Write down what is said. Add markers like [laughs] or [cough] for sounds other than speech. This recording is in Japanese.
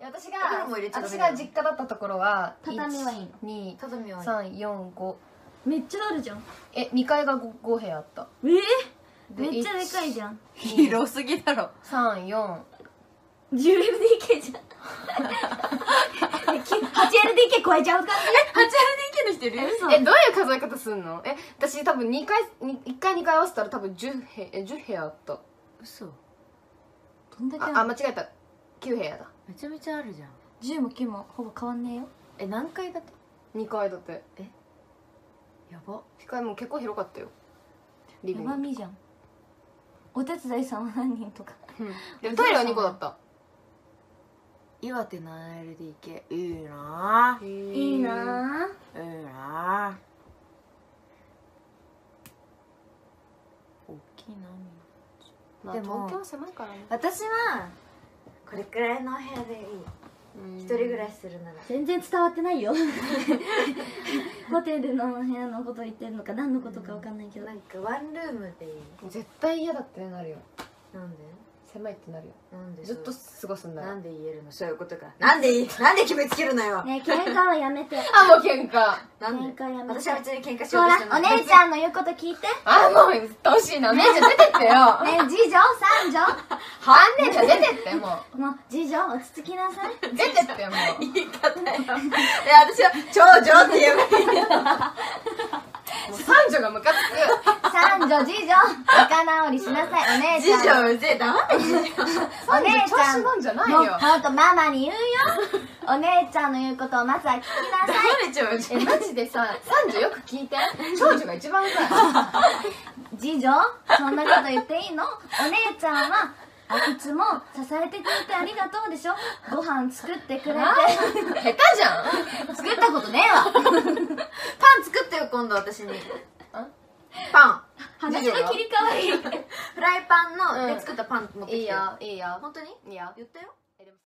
私が私が実家だったところは畳はいいの？2畳は3 4 5めっちゃあるじゃん。え2階が 5, 5部屋あった。えでめっちゃでかいじゃん。広すぎだろ。34 10LDK じゃん。[laughs] 8LDK 超えちゃう感 8LDK の人いる？えどういう数え方すんの？え私多分2階に1階2階合わせたら多分10部え10部屋あった。嘘。どんだけああ間違えた9部屋だ。めちゃめちゃあるじゃん。10も9もほぼ変わんねえよ。え何階だった2階建て。やば。2階も結構広かったよ。リビやング。ばみじゃん。お手伝いさんは何人とか。うん。[laughs] でもトイレは2個だった。岩手 7LDK いいなぁ。いいなぁ。いいなぁ。大きいなまあでも東京は狭いからね。私はこれくらいのお部屋でいい。一人暮らしするなら。全然伝わってないよ。[laughs] ホテルの部屋のこと言ってるのか何のことか分かんないけど。なんかワンルームでいい。絶対嫌だってなるよ狭いってなるよ。なんでずっと過ごすんだよなんで言えるの？そういうことか。なんでいいなんで決めつけるのよ。ねえ喧嘩はやめて。あもう喧嘩。なんで？喧嘩やめて。私は別に喧嘩しようとしてないお姉ちゃんの言うこと聞いて。あもううっとうしいな。お姉ちゃん出てってよ。ねえ次女？三女？はん姉ちゃん出てってももう次女落ち着きなさい。う出てってもう。言い方よ。いや私は長女って言えばいいもう [laughs] 三女がムカつく三女次女仲直りしなさい。お姉ち次ゃん。女うぜえ黙ってお姉ちゃん。調子なんじゃないもうよ。ほんとママに言うよ。お姉ちゃんの言うことをまずは聞きなさい。黙れちゃうえんマジでさ三女よく聞いて。長女が一番うざい。次女そんなこと言っていいの？お姉ちゃんはいつも支えてくれてありがとうでしょ？ご飯作ってくれて。下手じゃん。作ったことねえわ。[laughs] パン作ってよ今度私に。あ？パン話の切り替わり。[laughs] フライパンのうん。で作ったパン持ってきて。いいよいいよ。本当に？いいよ。言ったよ